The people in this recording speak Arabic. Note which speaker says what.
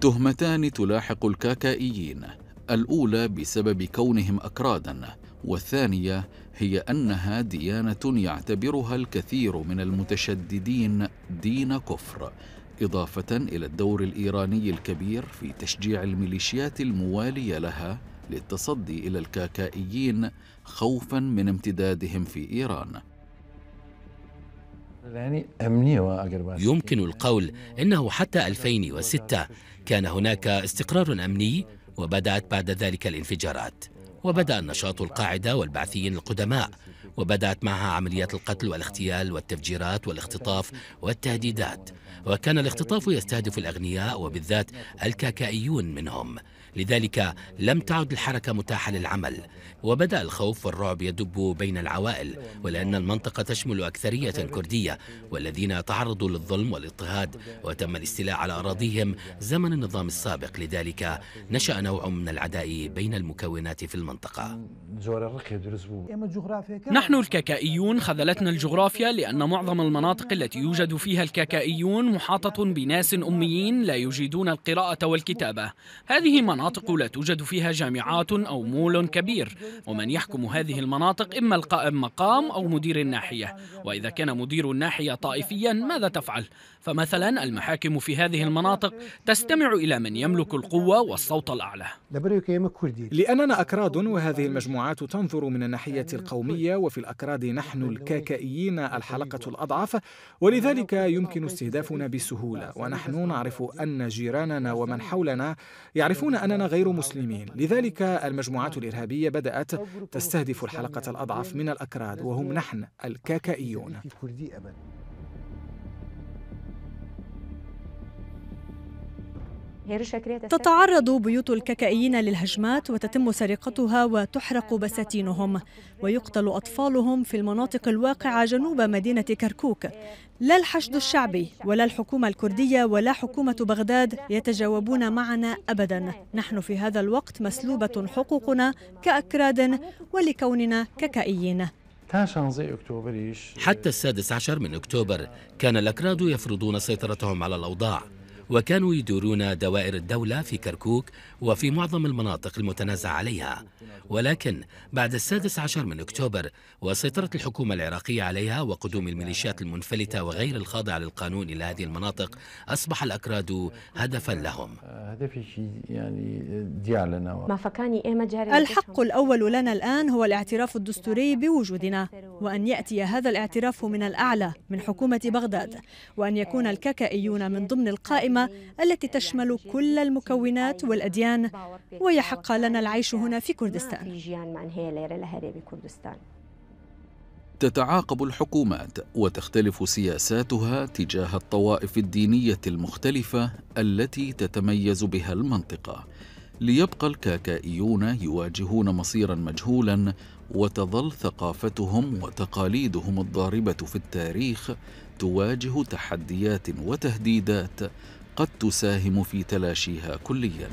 Speaker 1: تهمتان تلاحق الكاكائيين الأولى بسبب كونهم أكرادا والثانية هي أنها ديانة يعتبرها الكثير من المتشددين دين كفر إضافة إلى الدور الإيراني الكبير في تشجيع الميليشيات الموالية لها للتصدي إلى الكاكائيين خوفا من امتدادهم في إيران.
Speaker 2: يمكن القول إنه حتى 2006 كان هناك استقرار أمني وبدأت بعد ذلك الانفجارات وبدأ النشاط القاعدة والبعثيين القدماء وبدأت معها عمليات القتل والاغتيال والتفجيرات والاختطاف والتهديدات وكان الاختطاف يستهدف الأغنياء وبالذات الكاكائيون منهم. لذلك لم تعد الحركة متاحة للعمل وبدأ الخوف والرعب يدب بين العوائل ولأن المنطقة تشمل أكثرية كردية والذين تعرضوا للظلم والاضطهاد وتم الاستيلاء على أراضيهم زمن النظام السابق. لذلك نشأ نوع من العداء بين المكونات في المنطقة.
Speaker 3: نحن الكاكائيون خذلتنا الجغرافيا لأن معظم المناطق التي يوجد فيها الكاكائيون محاطة بناس أميين لا يجيدون القراءة والكتابة. هذه مناطق لا توجد فيها جامعات أو مول كبير ومن يحكم هذه المناطق إما القائم مقام أو مدير الناحية. وإذا كان مدير الناحية طائفيا ماذا تفعل؟ فمثلا المحاكم في هذه المناطق تستمع إلى من يملك القوة والصوت الأعلى.
Speaker 4: لأننا أكراد وهذه المجموعات تنظر من الناحية القومية وفي الأكراد نحن الكاكائيين الحلقة الأضعف ولذلك يمكن استهدافنا بسهولة. ونحن نعرف أن جيراننا ومن حولنا يعرفون أننا غير مسلمين. لذلك المجموعات الإرهابية بدأت تستهدف الحلقة الأضعف من الأكراد وهم نحن الكاكائيون.
Speaker 5: تتعرض بيوت الككائيين للهجمات وتتم سرقتها وتحرق بساتينهم ويقتل أطفالهم في المناطق الواقعة جنوب مدينة كركوك. لا الحشد الشعبي ولا الحكومة الكردية ولا حكومة بغداد يتجاوبون معنا أبدا. نحن في هذا الوقت مسلوبة حقوقنا كأكراد ولكوننا ككائيين.
Speaker 2: حتى السادس عشر من أكتوبر كان الأكراد يفرضون سيطرتهم على الأوضاع. وكانوا يدورون دوائر الدولة في كركوك وفي معظم المناطق المتنازع عليها. ولكن بعد السادس عشر من أكتوبر وسيطرة الحكومة العراقية عليها وقدوم الميليشيات المنفلتة وغير الخاضعة للقانون إلى هذه المناطق أصبح الأكراد هدفا لهم.
Speaker 5: الحق الأول لنا الآن هو الاعتراف الدستوري بوجودنا. وأن يأتي هذا الاعتراف من الأعلى من حكومة بغداد وأن يكون الككائيون من ضمن القائمة التي تشمل كل المكونات والأديان ويحق لنا العيش هنا في كردستان.
Speaker 1: تتعاقب الحكومات وتختلف سياساتها تجاه الطوائف الدينية المختلفة التي تتميز بها المنطقة. ليبقى الكاكائيون يواجهون مصيرا مجهولا وتظل ثقافتهم وتقاليدهم الضاربة في التاريخ تواجه تحديات وتهديدات قد تساهم في تلاشيها كليا.